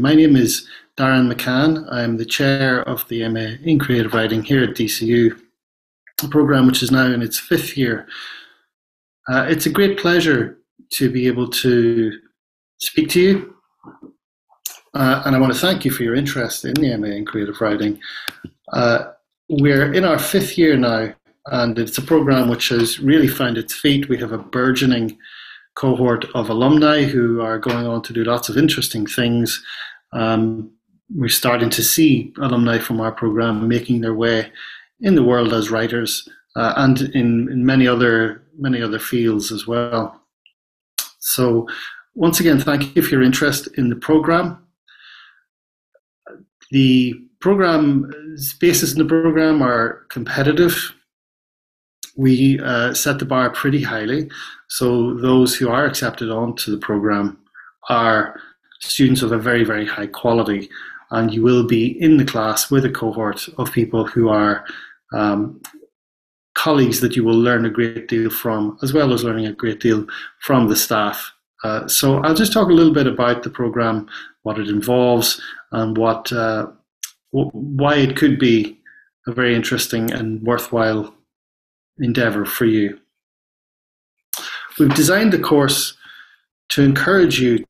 My name is Darran McCann. I'm the chair of the MA in Creative Writing here at DCU, a program which is now in its fifth year. Uh, it's a great pleasure to be able to speak to you, uh, and I want to thank you for your interest in the MA in Creative Writing. Uh, we're in our fifth year now, and it's a program which has really found its feet. We have a burgeoning cohort of alumni who are going on to do lots of interesting things. Um, we're starting to see alumni from our program making their way in the world as writers uh, and in, in many other many other fields as well. So, once again, thank you for your interest in the program. The program spaces in the program are competitive. We uh, set the bar pretty highly, so those who are accepted onto the program are students of a very, very high quality, and you will be in the class with a cohort of people who are um, colleagues that you will learn a great deal from, as well as learning a great deal from the staff. Uh, so I'll just talk a little bit about the program, what it involves, and what uh, why it could be a very interesting and worthwhile endeavor for you. We've designed the course to encourage you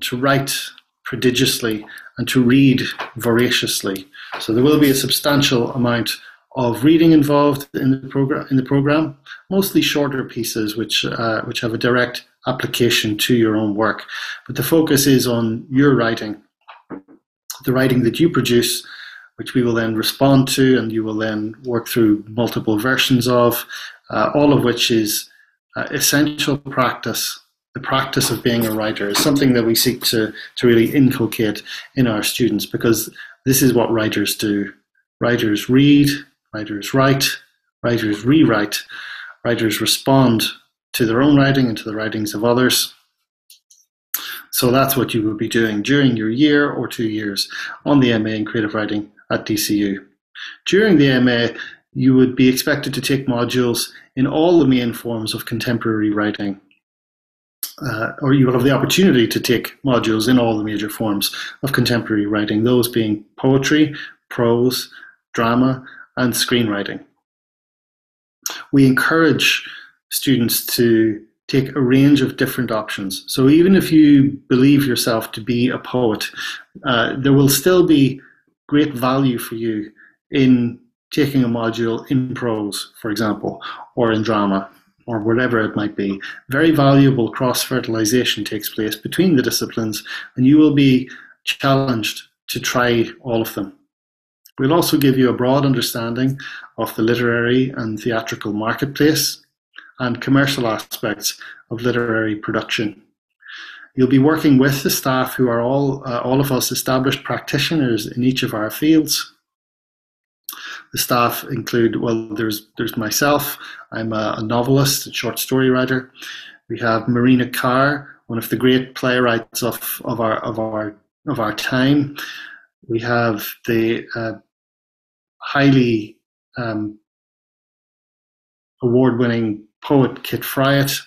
to write prodigiously and to read voraciously. So there will be a substantial amount of reading involved in the program. In the program, mostly shorter pieces which uh, which have a direct application to your own work. But the focus is on your writing, the writing that you produce, which we will then respond to, and you will then work through multiple versions of, uh, all of which is uh, essential practice the practice of being a writer is something that we seek to, to really inculcate in our students because this is what writers do. Writers read, writers write, writers rewrite, writers respond to their own writing and to the writings of others. So that's what you will be doing during your year or two years on the MA in Creative Writing at DCU. During the MA, you would be expected to take modules in all the main forms of contemporary writing uh, or you will have the opportunity to take modules in all the major forms of contemporary writing, those being poetry, prose, drama, and screenwriting. We encourage students to take a range of different options. So even if you believe yourself to be a poet, uh, there will still be great value for you in taking a module in prose, for example, or in drama or whatever it might be, very valuable cross fertilization takes place between the disciplines, and you will be challenged to try all of them. We'll also give you a broad understanding of the literary and theatrical marketplace and commercial aspects of literary production. You'll be working with the staff who are all, uh, all of us established practitioners in each of our fields the staff include well, there's there's myself. I'm a, a novelist, a short story writer. We have Marina Carr, one of the great playwrights of, of our of our of our time. We have the uh, highly um, award-winning poet Kit Fryatt.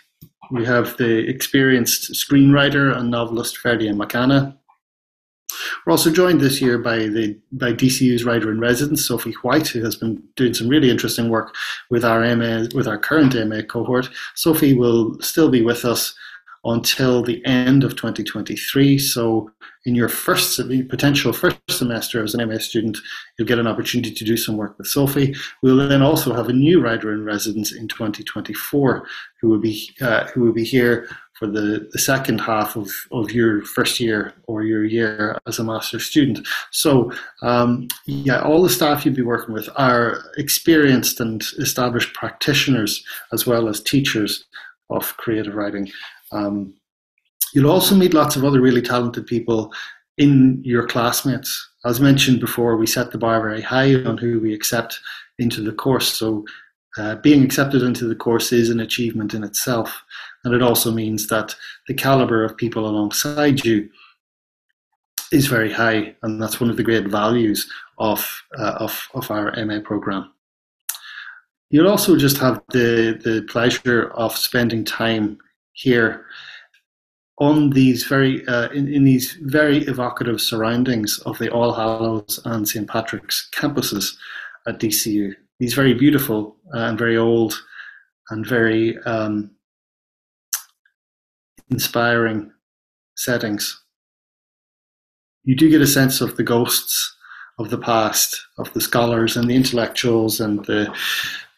We have the experienced screenwriter and novelist Ferdia Mac Anna. We're also joined this year by the by DCU's writer in residence, Sophie White, who has been doing some really interesting work with our MA with our current MA cohort. Sophie will still be with us until the end of 2023. So, in your first potential first semester as an MA student, you'll get an opportunity to do some work with Sophie. We'll then also have a new writer in residence in 2024 who will be uh, who will be here for the, the second half of, of your first year or your year as a master's student. So, um, yeah, all the staff you'll be working with are experienced and established practitioners as well as teachers of creative writing. Um, you'll also meet lots of other really talented people in your classmates. As mentioned before, we set the bar very high on who we accept into the course. So, uh, being accepted into the course is an achievement in itself. And it also means that the caliber of people alongside you is very high. And that's one of the great values of, uh, of, of our MA program. You'll also just have the, the pleasure of spending time here on these very uh, in, in these very evocative surroundings of the All Hallows and St Patrick's campuses at DCU. These very beautiful uh, and very old and very um, inspiring settings. You do get a sense of the ghosts of the past, of the scholars and the intellectuals and the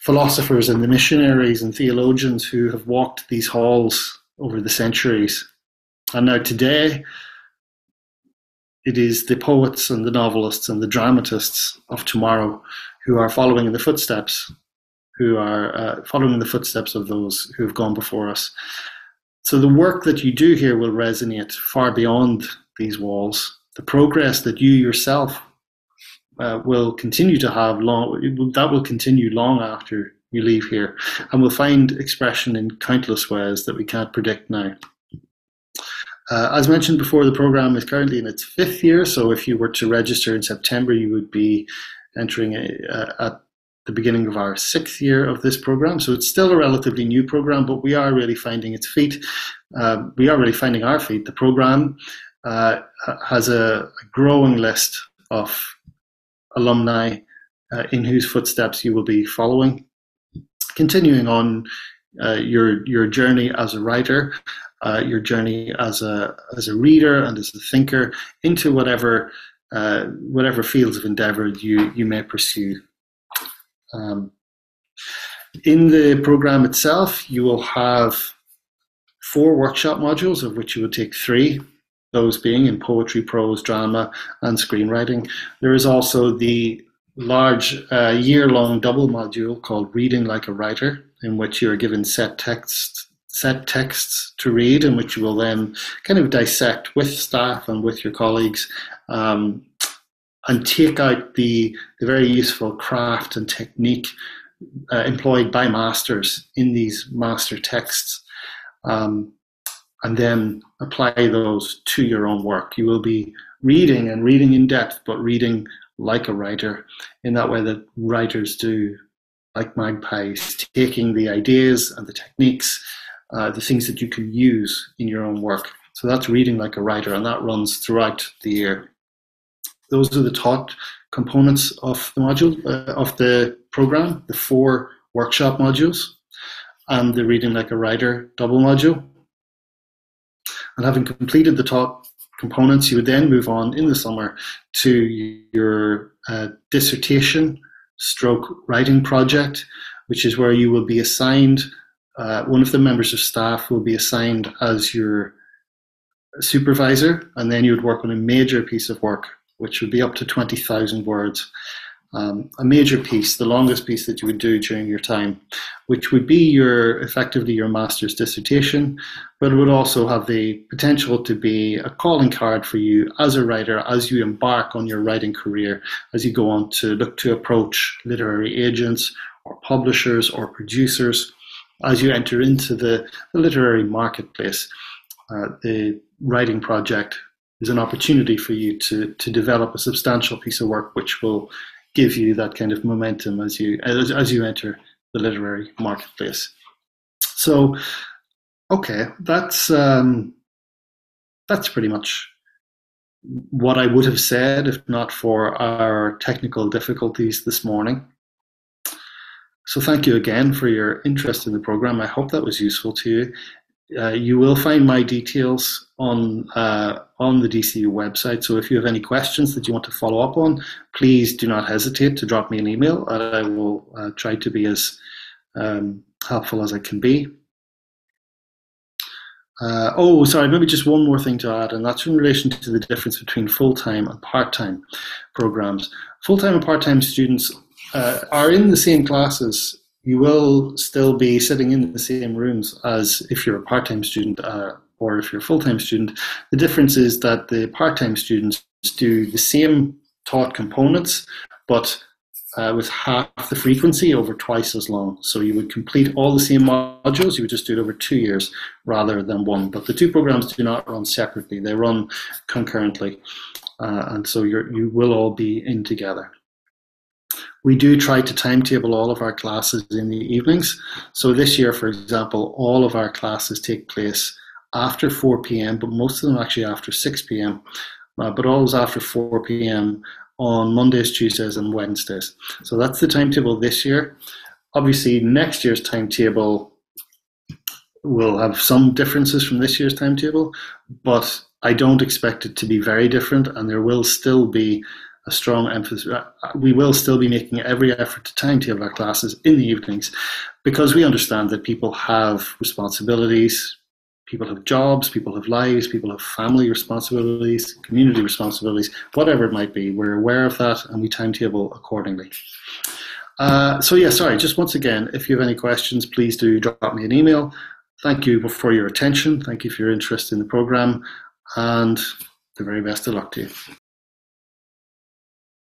philosophers and the missionaries and theologians who have walked these halls over the centuries. And now today, it is the poets and the novelists and the dramatists of tomorrow who are following in the footsteps, who are uh, following in the footsteps of those who have gone before us. So the work that you do here will resonate far beyond these walls. The progress that you yourself uh, will continue to have long that will continue long after you leave here and will find expression in countless ways that we can't predict now. Uh, as mentioned before, the program is currently in its fifth year, so if you were to register in September, you would be entering a, a, at the beginning of our sixth year of this program. So it's still a relatively new program, but we are really finding its feet. Uh, we are really finding our feet. The program uh, has a, a growing list of alumni uh, in whose footsteps you will be following. Continuing on uh, your your journey as a writer, uh, your journey as a as a reader and as a thinker into whatever uh, whatever fields of endeavor you you may pursue. Um, in the program itself, you will have four workshop modules, of which you will take three those being in poetry, prose, drama, and screenwriting. There is also the large uh, year long double module called Reading Like a Writer, in which you are given set texts. Set texts to read, in which you will then kind of dissect with staff and with your colleagues um, and take out the, the very useful craft and technique uh, employed by masters in these master texts. Um, and then apply those to your own work. You will be reading and reading in depth, but reading like a writer in that way that writers do, like magpies, taking the ideas and the techniques, uh, the things that you can use in your own work. So that's reading like a writer, and that runs throughout the year. Those are the taught components of the module uh, of the program, the four workshop modules, and the reading like a writer double module. And having completed the top components, you would then move on in the summer to your uh, dissertation stroke writing project, which is where you will be assigned, uh, one of the members of staff will be assigned as your supervisor, and then you would work on a major piece of work, which would be up to 20,000 words um, a major piece, the longest piece that you would do during your time, which would be your effectively your master's dissertation, but it would also have the potential to be a calling card for you as a writer as you embark on your writing career, as you go on to look to approach literary agents or publishers or producers, as you enter into the, the literary marketplace. Uh, the writing project is an opportunity for you to, to develop a substantial piece of work which will give you that kind of momentum as you as, as you enter the literary marketplace. So, okay, that's um, that's pretty much what I would have said if not for our technical difficulties this morning. So thank you again for your interest in the program. I hope that was useful to you. Uh, you will find my details on uh, on the DCU website. So if you have any questions that you want to follow up on, please do not hesitate to drop me an email. And I will uh, try to be as um, helpful as I can be. Uh, oh, sorry, maybe just one more thing to add, and that's in relation to the difference between full-time and part-time programs. Full-time and part-time students uh, are in the same classes you will still be sitting in the same rooms as if you're a part-time student uh, or if you're a full-time student. The difference is that the part-time students do the same taught components, but uh, with half the frequency over twice as long. So you would complete all the same modules, you would just do it over two years rather than one. But the two programs do not run separately, they run concurrently. Uh, and so you you will all be in together. We do try to timetable all of our classes in the evenings. So this year, for example, all of our classes take place after 4 p.m., but most of them actually after 6 p.m., uh, but always after 4 p.m. on Mondays, Tuesdays, and Wednesdays. So that's the timetable this year. Obviously, next year's timetable will have some differences from this year's timetable, but I don't expect it to be very different, and there will still be a strong emphasis. Uh, we will still be making every effort to timetable our classes in the evenings because we understand that people have responsibilities, people have jobs, people have lives, people have family responsibilities, community responsibilities, whatever it might be. We're aware of that and we timetable accordingly. Uh, so, yeah, sorry, just once again, if you have any questions, please do drop me an email. Thank you for your attention. Thank you for your interest in the program and the very best of luck to you.